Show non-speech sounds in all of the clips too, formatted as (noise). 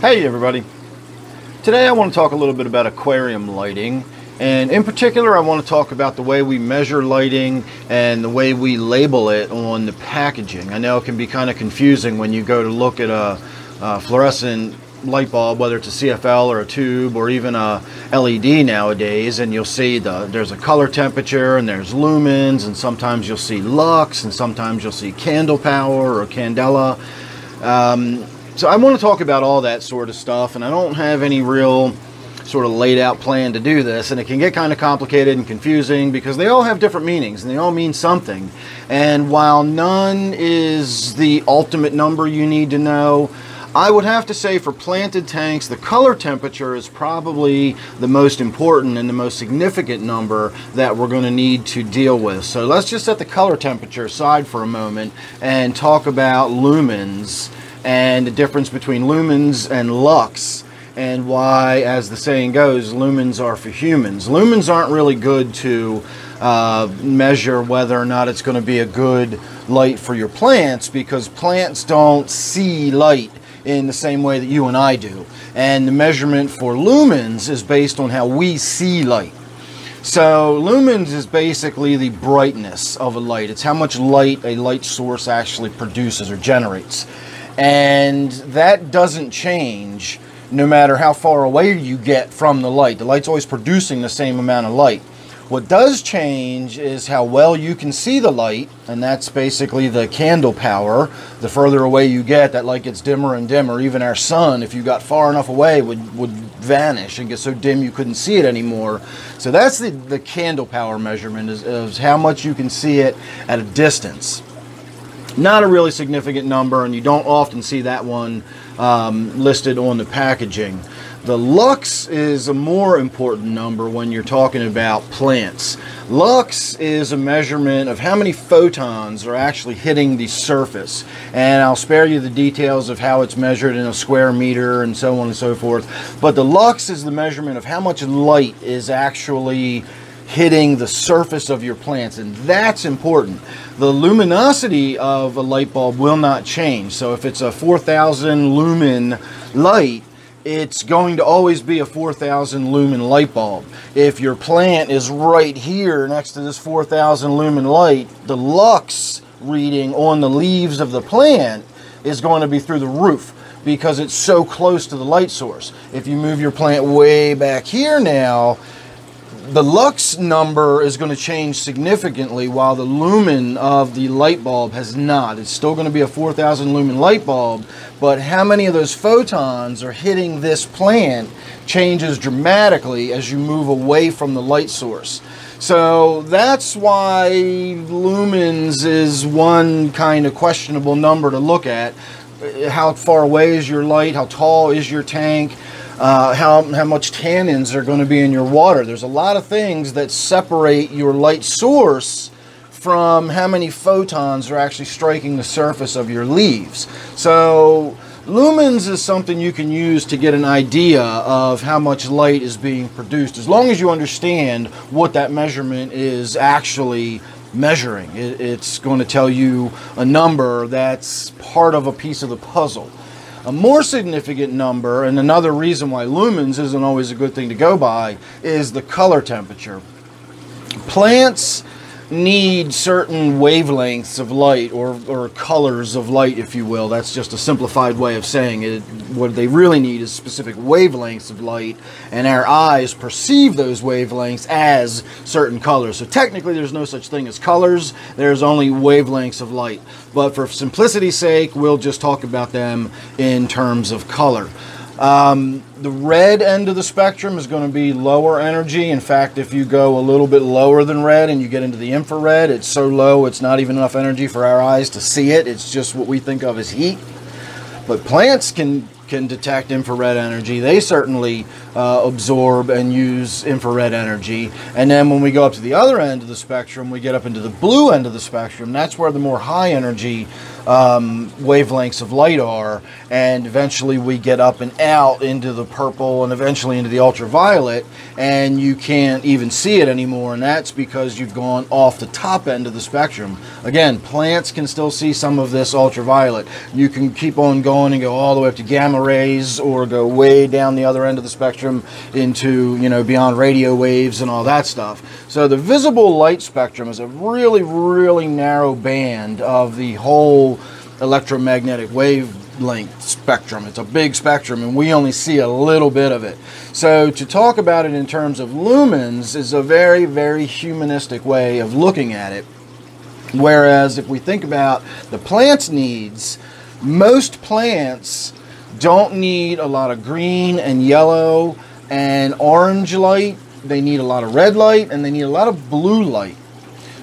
Hey everybody. Today I want to talk a little bit about aquarium lighting and in particular I want to talk about the way we measure lighting and the way we label it on the packaging. I know it can be kind of confusing when you go to look at a, a fluorescent light bulb, whether it's a CFL or a tube or even a LED nowadays, and you'll see the there's a color temperature and there's lumens, and sometimes you'll see lux, and sometimes you'll see candle power or candela. Um, so I want to talk about all that sort of stuff, and I don't have any real sort of laid out plan to do this, and it can get kind of complicated and confusing because they all have different meanings and they all mean something. And while none is the ultimate number you need to know, I would have to say for planted tanks, the color temperature is probably the most important and the most significant number that we're going to need to deal with. So let's just set the color temperature aside for a moment and talk about lumens and the difference between lumens and lux and why, as the saying goes, lumens are for humans. Lumens aren't really good to uh, measure whether or not it's going to be a good light for your plants because plants don't see light in the same way that you and I do. And the measurement for lumens is based on how we see light. So lumens is basically the brightness of a light. It's how much light a light source actually produces or generates. And that doesn't change no matter how far away you get from the light. The light's always producing the same amount of light. What does change is how well you can see the light, and that's basically the candle power. The further away you get, that light gets dimmer and dimmer. Even our sun, if you got far enough away, would, would vanish and get so dim you couldn't see it anymore. So that's the, the candle power measurement, is, is how much you can see it at a distance. Not a really significant number, and you don't often see that one um, listed on the packaging. The lux is a more important number when you're talking about plants. Lux is a measurement of how many photons are actually hitting the surface. And I'll spare you the details of how it's measured in a square meter and so on and so forth. But the lux is the measurement of how much light is actually hitting the surface of your plants and that's important the luminosity of a light bulb will not change. So if it's a 4000 lumen light it's going to always be a 4000 lumen light bulb. If your plant is right here next to this 4000 lumen light the lux reading on the leaves of the plant is going to be through the roof because it's so close to the light source. If you move your plant way back here now the lux number is going to change significantly while the lumen of the light bulb has not. It's still going to be a 4000 lumen light bulb, but how many of those photons are hitting this plant changes dramatically as you move away from the light source. So that's why lumens is one kind of questionable number to look at. How far away is your light? How tall is your tank? Uh, how, how much tannins are going to be in your water. There's a lot of things that separate your light source from how many photons are actually striking the surface of your leaves. So lumens is something you can use to get an idea of how much light is being produced as long as you understand what that measurement is actually measuring. It, it's going to tell you a number that's part of a piece of the puzzle. A more significant number, and another reason why lumens isn't always a good thing to go by, is the color temperature. Plants need certain wavelengths of light or, or colors of light, if you will. That's just a simplified way of saying it. What they really need is specific wavelengths of light, and our eyes perceive those wavelengths as certain colors. So technically, there's no such thing as colors, there's only wavelengths of light. But for simplicity's sake, we'll just talk about them in terms of color. Um, the red end of the spectrum is going to be lower energy. In fact, if you go a little bit lower than red and you get into the infrared, it's so low it's not even enough energy for our eyes to see it. It's just what we think of as heat. But plants can can detect infrared energy. They certainly uh, absorb and use infrared energy. And then when we go up to the other end of the spectrum, we get up into the blue end of the spectrum. That's where the more high energy um, wavelengths of light are, and eventually we get up and out into the purple and eventually into the ultraviolet, and you can't even see it anymore, and that's because you've gone off the top end of the spectrum. Again, plants can still see some of this ultraviolet. You can keep on going and go all the way up to gamma rays or go way down the other end of the spectrum into, you know, beyond radio waves and all that stuff. So the visible light spectrum is a really, really narrow band of the whole electromagnetic wavelength spectrum. It's a big spectrum and we only see a little bit of it. So to talk about it in terms of lumens is a very, very humanistic way of looking at it. Whereas if we think about the plant's needs, most plants don't need a lot of green and yellow and orange light. They need a lot of red light and they need a lot of blue light.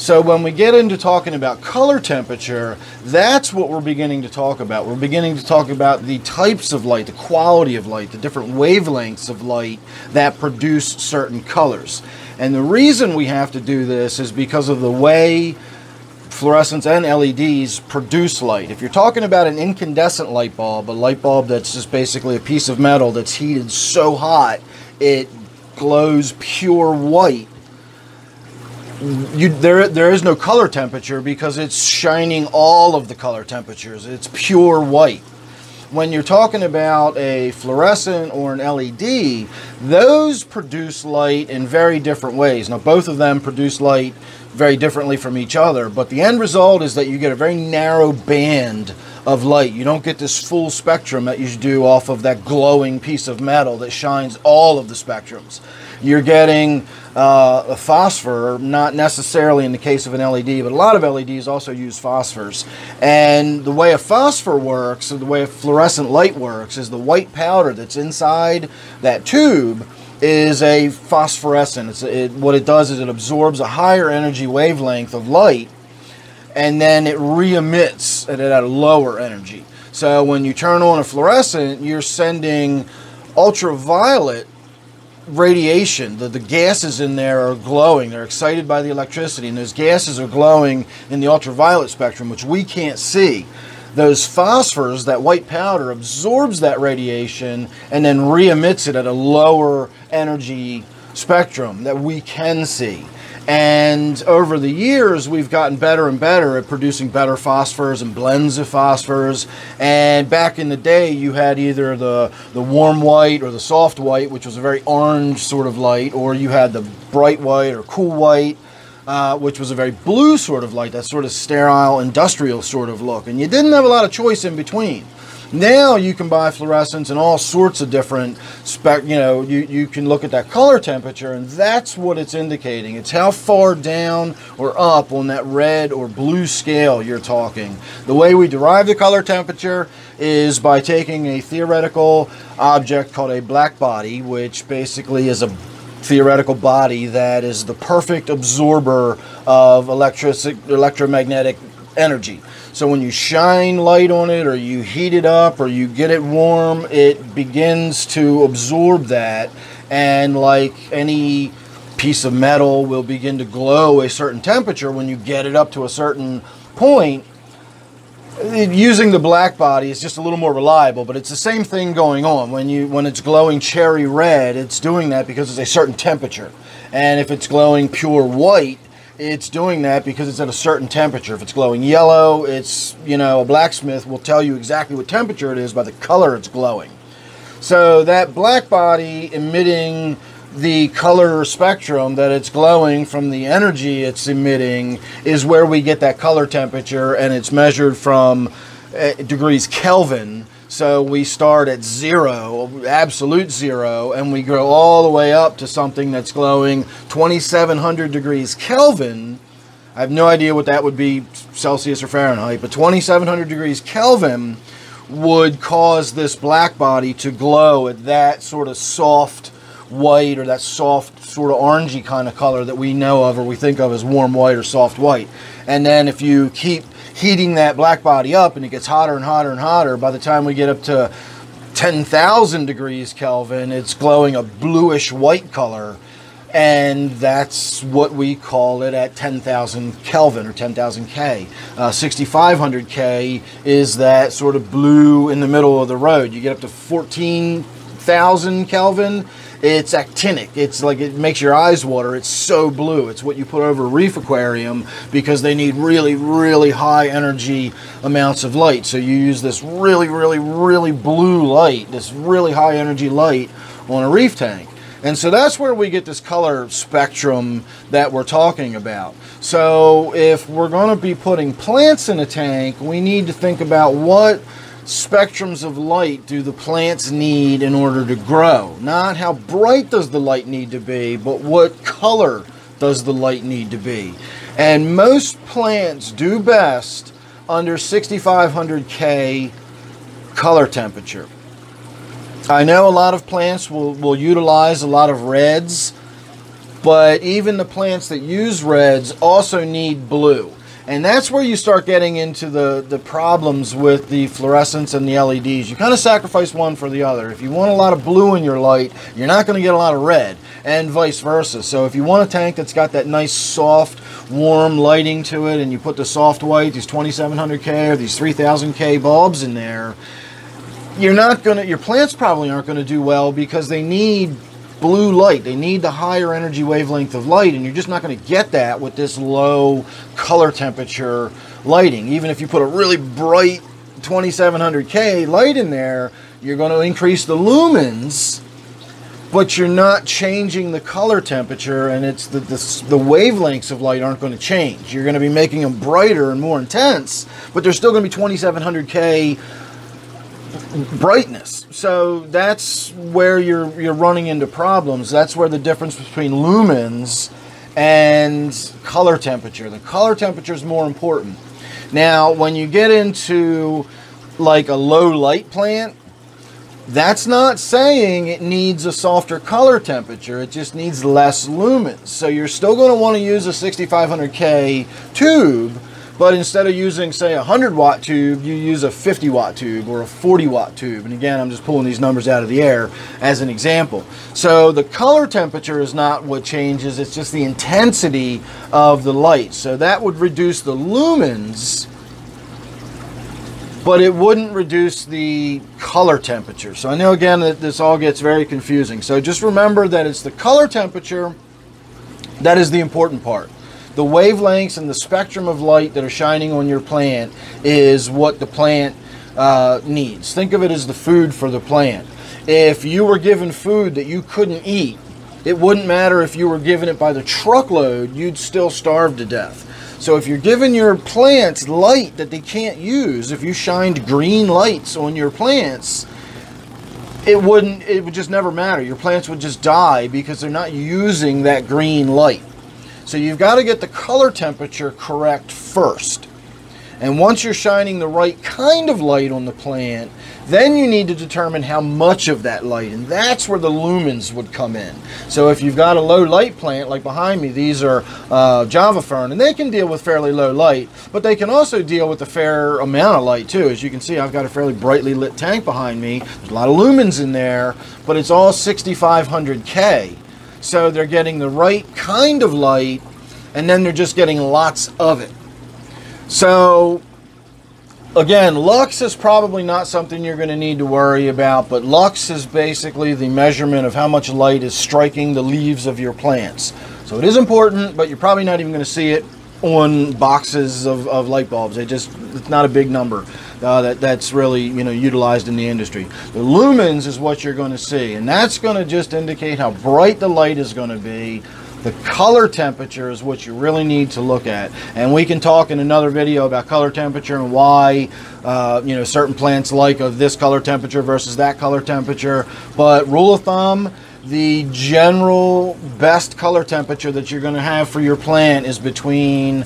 So when we get into talking about color temperature, that's what we're beginning to talk about. We're beginning to talk about the types of light, the quality of light, the different wavelengths of light that produce certain colors. And the reason we have to do this is because of the way fluorescents and LEDs produce light. If you're talking about an incandescent light bulb, a light bulb that's just basically a piece of metal that's heated so hot it glows pure white, you, there, there is no color temperature because it's shining all of the color temperatures. It's pure white. When you're talking about a fluorescent or an LED, those produce light in very different ways. Now, both of them produce light very differently from each other, but the end result is that you get a very narrow band of light. You don't get this full spectrum that you do off of that glowing piece of metal that shines all of the spectrums. You're getting uh, a phosphor, not necessarily in the case of an LED, but a lot of LEDs also use phosphors. And the way a phosphor works, or the way a fluorescent light works, is the white powder that's inside that tube is a phosphorescent. It, what it does is it absorbs a higher energy wavelength of light and then it re-emits it at a lower energy. So when you turn on a fluorescent, you're sending ultraviolet radiation. The, the gases in there are glowing. They're excited by the electricity, and those gases are glowing in the ultraviolet spectrum, which we can't see. Those phosphors, that white powder, absorbs that radiation and then re-emits it at a lower energy spectrum that we can see. And over the years, we've gotten better and better at producing better phosphors and blends of phosphors. And back in the day, you had either the, the warm white or the soft white, which was a very orange sort of light, or you had the bright white or cool white, uh, which was a very blue sort of light, that sort of sterile, industrial sort of look. And you didn't have a lot of choice in between. Now you can buy fluorescents and all sorts of different spec. You know, you, you can look at that color temperature, and that's what it's indicating. It's how far down or up on that red or blue scale you're talking. The way we derive the color temperature is by taking a theoretical object called a black body, which basically is a theoretical body that is the perfect absorber of electric electromagnetic energy. So when you shine light on it or you heat it up or you get it warm, it begins to absorb that. And like any piece of metal will begin to glow a certain temperature when you get it up to a certain point. Using the black body is just a little more reliable, but it's the same thing going on. When you when it's glowing cherry red, it's doing that because it's a certain temperature. And if it's glowing pure white, it's doing that because it's at a certain temperature. If it's glowing yellow, it's, you know, a blacksmith will tell you exactly what temperature it is by the color it's glowing. So that black body emitting the color spectrum that it's glowing from the energy it's emitting is where we get that color temperature and it's measured from eh, degrees Kelvin so we start at zero, absolute zero, and we grow all the way up to something that's glowing 2700 degrees Kelvin. I have no idea what that would be Celsius or Fahrenheit, but 2700 degrees Kelvin would cause this black body to glow at that sort of soft white or that soft sort of orangey kind of color that we know of or we think of as warm white or soft white. And then if you keep heating that black body up and it gets hotter and hotter and hotter. By the time we get up to 10,000 degrees Kelvin, it's glowing a bluish white color. and that's what we call it at 10,000 Kelvin or 10,000 K. Uh, 6,500 K is that sort of blue in the middle of the road. You get up to 14,000 Kelvin. It's actinic. It's like it makes your eyes water. It's so blue. It's what you put over a reef aquarium because they need really, really high energy amounts of light. So you use this really, really, really blue light, this really high energy light on a reef tank. And so that's where we get this color spectrum that we're talking about. So if we're going to be putting plants in a tank, we need to think about what spectrums of light do the plants need in order to grow. Not how bright does the light need to be, but what color does the light need to be. And most plants do best under 6500K color temperature. I know a lot of plants will, will utilize a lot of reds, but even the plants that use reds also need blue. And that's where you start getting into the, the problems with the fluorescents and the LEDs. You kind of sacrifice one for the other. If you want a lot of blue in your light, you're not going to get a lot of red, and vice versa. So if you want a tank that's got that nice, soft, warm lighting to it, and you put the soft white, these 2700K or these 3000K bulbs in there, you're not going to, your plants probably aren't going to do well because they need blue light. They need the higher energy wavelength of light, and you're just not going to get that with this low color temperature lighting. Even if you put a really bright 2700K light in there, you're going to increase the lumens, but you're not changing the color temperature, and it's the, the, the wavelengths of light aren't going to change. You're going to be making them brighter and more intense, but they're still going to be 2700K brightness. So that's where you're you're running into problems. That's where the difference between lumens and color temperature. The color temperature is more important. Now, when you get into like a low light plant, that's not saying it needs a softer color temperature. It just needs less lumens. So you're still going to want to use a 6500K tube but instead of using, say, a 100 watt tube, you use a 50 watt tube or a 40 watt tube. And again, I'm just pulling these numbers out of the air as an example. So the color temperature is not what changes, it's just the intensity of the light. So that would reduce the lumens, but it wouldn't reduce the color temperature. So I know again that this all gets very confusing. So just remember that it's the color temperature that is the important part the wavelengths and the spectrum of light that are shining on your plant is what the plant uh, needs. Think of it as the food for the plant. If you were given food that you couldn't eat, it wouldn't matter if you were given it by the truckload, you'd still starve to death. So if you're giving your plants light that they can't use, if you shined green lights on your plants, it wouldn't it would just never matter. Your plants would just die because they're not using that green light. So you've got to get the color temperature correct first. And once you're shining the right kind of light on the plant, then you need to determine how much of that light, and that's where the lumens would come in. So if you've got a low light plant, like behind me, these are uh, Java Fern, and they can deal with fairly low light, but they can also deal with a fair amount of light too. As you can see, I've got a fairly brightly lit tank behind me. There's a lot of lumens in there, but it's all 6500K. So they're getting the right kind of light and then they're just getting lots of it. So again, lux is probably not something you're going to need to worry about, but lux is basically the measurement of how much light is striking the leaves of your plants. So it is important, but you're probably not even going to see it on boxes of, of light bulbs. They just it's not a big number uh, that that's really you know utilized in the industry. The lumens is what you're going to see, and that's going to just indicate how bright the light is going to be. The color temperature is what you really need to look at, and we can talk in another video about color temperature and why uh, you know certain plants like of this color temperature versus that color temperature. But rule of thumb the general best color temperature that you're going to have for your plant is between,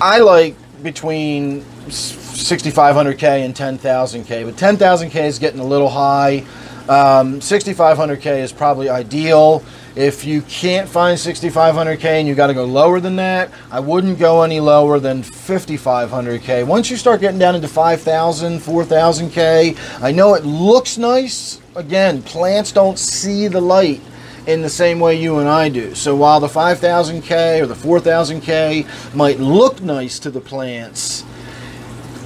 I like between 6,500K and 10,000K, but 10,000K is getting a little high. Um, 6,500K is probably ideal. If you can't find 6,500K and you got to go lower than that, I wouldn't go any lower than 5,500K. Once you start getting down into 5,000, 4,000K, I know it looks nice. Again, plants don't see the light in the same way you and I do. So while the 5000K or the 4000K might look nice to the plants,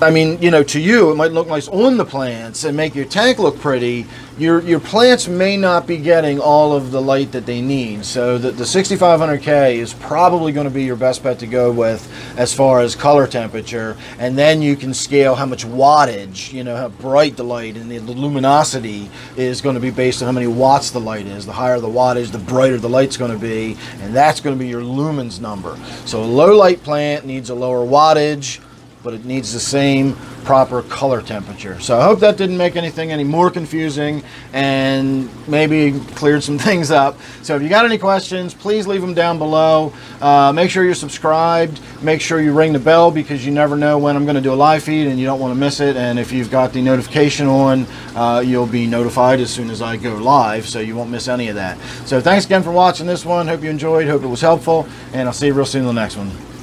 I mean, you know, to you, it might look nice on the plants and make your tank look pretty. Your your plants may not be getting all of the light that they need. So the, the 6500K is probably going to be your best bet to go with as far as color temperature. And then you can scale how much wattage, you know, how bright the light and the, the luminosity is going to be based on how many watts the light is. The higher the wattage, the brighter the light's going to be. And that's going to be your lumens number. So a low light plant needs a lower wattage but it needs the same proper color temperature. So I hope that didn't make anything any more confusing and maybe cleared some (laughs) things up. So if you got any questions, please leave them down below. Uh, make sure you're subscribed. Make sure you ring the bell because you never know when I'm going to do a live feed and you don't want to miss it. And if you've got the notification on, uh, you'll be notified as soon as I go live so you won't miss any of that. So thanks again for watching this one. Hope you enjoyed. Hope it was helpful. And I'll see you real soon in the next one.